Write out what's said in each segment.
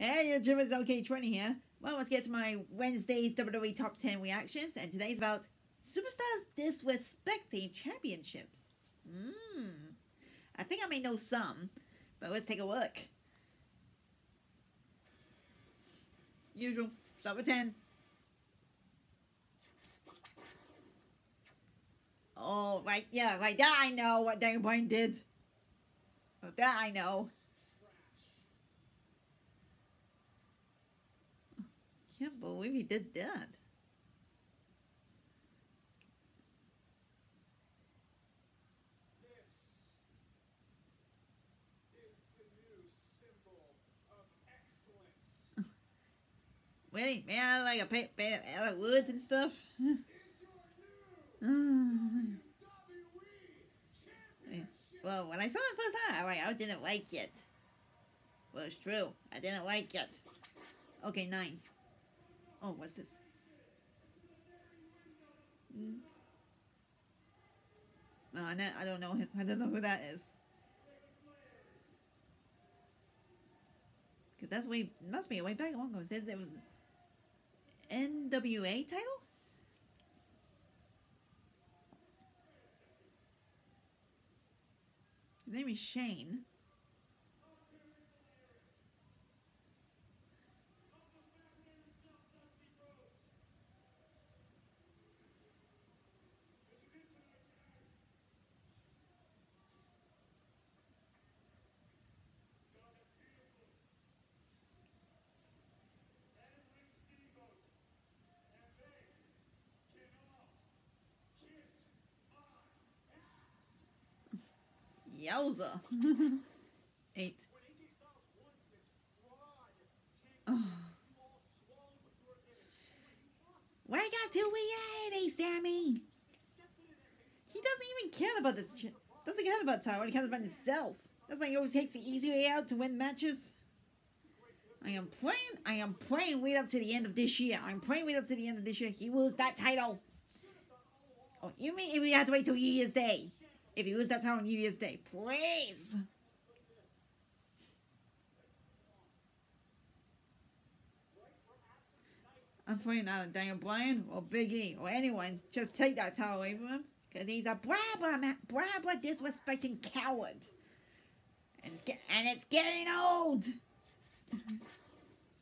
Hey, YouTubers, LK Twenty here. Well, let's get to my Wednesday's WWE Top 10 reactions, and today's about Superstars Disrespecting Championships. Mmm. I think I may know some, but let's take a look. Usual. Start with 10. Oh, right, yeah, right, that I know what Daniel Bryan did. Oh, that I know. Can't believe he did that. Wait, man, like a paint out of woods and stuff. well, when I saw it first time, I, I didn't like it. Well, it's true. I didn't like it. Okay, nine. Oh, what's this? Mm. No, I, I don't know him. I don't know who that is. Cause that's way must be way back long ago. It says it was NWA title. His name is Shane. Yowza. Eight. Oh. Wake up to reality, eh, Sammy. He doesn't even care about the doesn't care about Tyler. He cares about himself. That's why he always takes the easy way out to win matches. I am praying. I am praying. Wait up to the end of this year. I'm praying. Wait up to the end of this year. He loses that title. Oh, you mean if we have to wait till New Year's Day? If you lose that title on New Year's Day. Please. I'm playing out of Daniel Bryan or Big E or anyone. Just take that title away from him. Because he's a brabber. Brabber disrespecting coward. And it's, get, and it's getting old.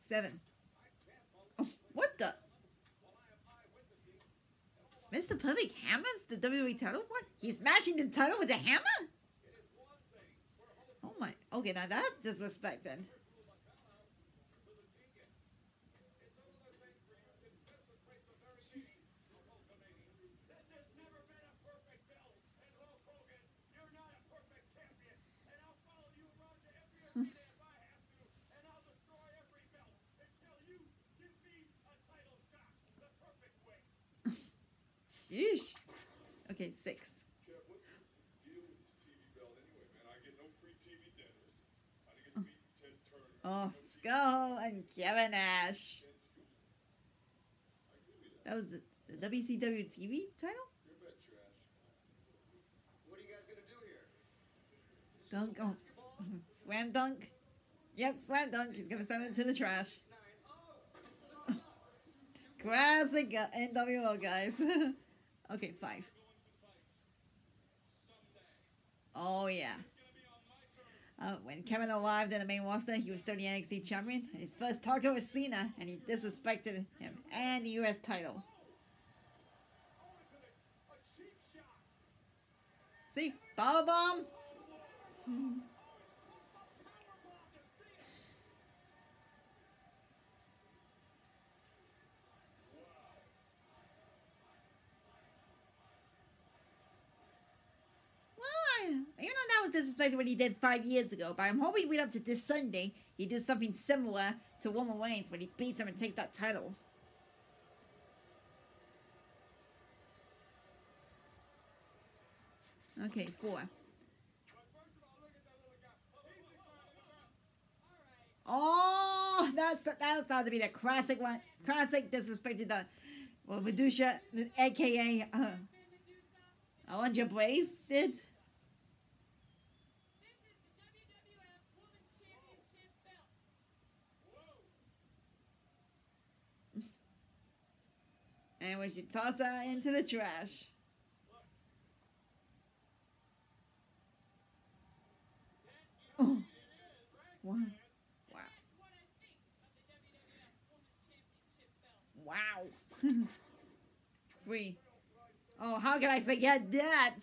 Seven. Oh, what the? Mr. Perfect hammers the WWE title? What? He's smashing the title with a hammer? Oh my. Okay, now that's disrespected. Okay, six. Oh, Scott and Kevin Nash. That was the, the WCW TV title? What are you guys gonna do here? Dunk, oh, slam dunk. Yep, slam dunk. He's gonna send it to the trash. Classic uh, NWO, guys. Okay, five. Oh, yeah. Uh, when Kevin arrived in the main roster, he was still the NXT champion. His first target was Cena, and he disrespected him and the U.S. title. See? Bomb! was disrespected what he did five years ago, but I'm hoping we up to this Sunday he do something similar to Roman Reigns when he beats him and takes that title. Okay, four. Oh, that's the, that was to be the classic one, classic disrespected the well Medusa, aka uh, Alundra Blaze did. And we should toss that into the trash. Oh. Wow. Wow. Wow. Free. Oh, how can I forget that?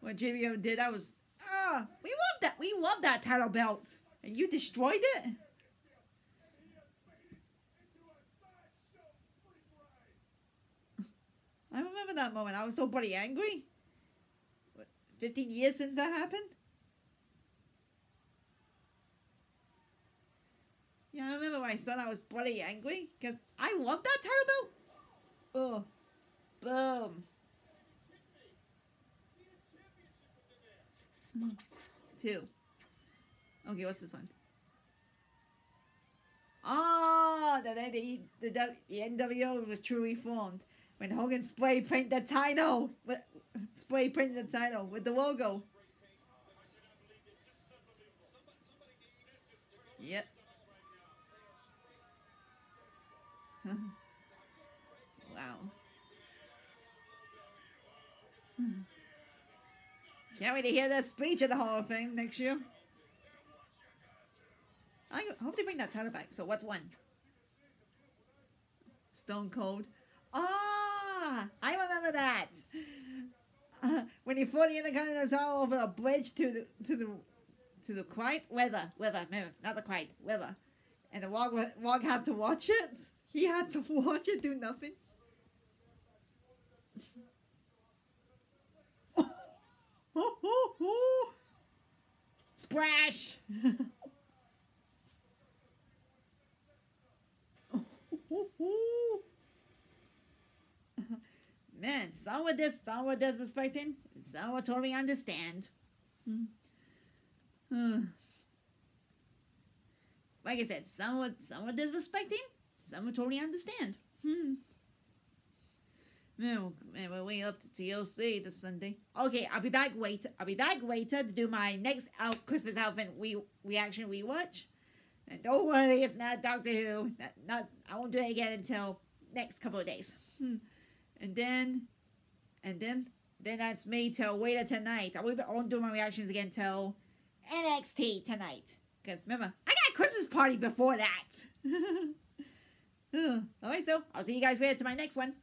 What JBO did, that was... Ah, we love that. We love that title belt. And you destroyed it? I remember that moment. I was so bloody angry. What, 15 years since that happened? Yeah, I remember my son. I was bloody angry because I love that title belt. Oh, boom. Two. Okay, what's this one? Oh, the the, the, the NWO was truly formed when Hogan spray paint the title, with, spray paint the title with the logo. Yep. wow. Can't wait to hear that speech at the Hall of Fame next year. I hope they bring that title back. So what's one? Stone Cold. Ah! I remember that. Uh, when he fought the Intercontinental title over the bridge to the to the to the quiet weather, weather, no, not the quiet weather, and the Rock Rock had to watch it. He had to watch it do nothing. oh, oh, oh. Splash! Man, this, some of this expecting, some would totally understand. Hmm. like I said, some would, some would disrespecting, some would totally understand. Hmm. Man, man, we're way up to TLC this Sunday. Okay, I'll be back later. I'll be back later to do my next out Christmas outfit we reaction rewatch. And don't worry, it's not Doctor Who. Not, not I won't do it again until next couple of days. Hmm. And then, and then, then that's me till later tonight. I won't do my reactions again till NXT tonight. Because remember, I got a Christmas party before that. Alright, so I'll see you guys later to my next one.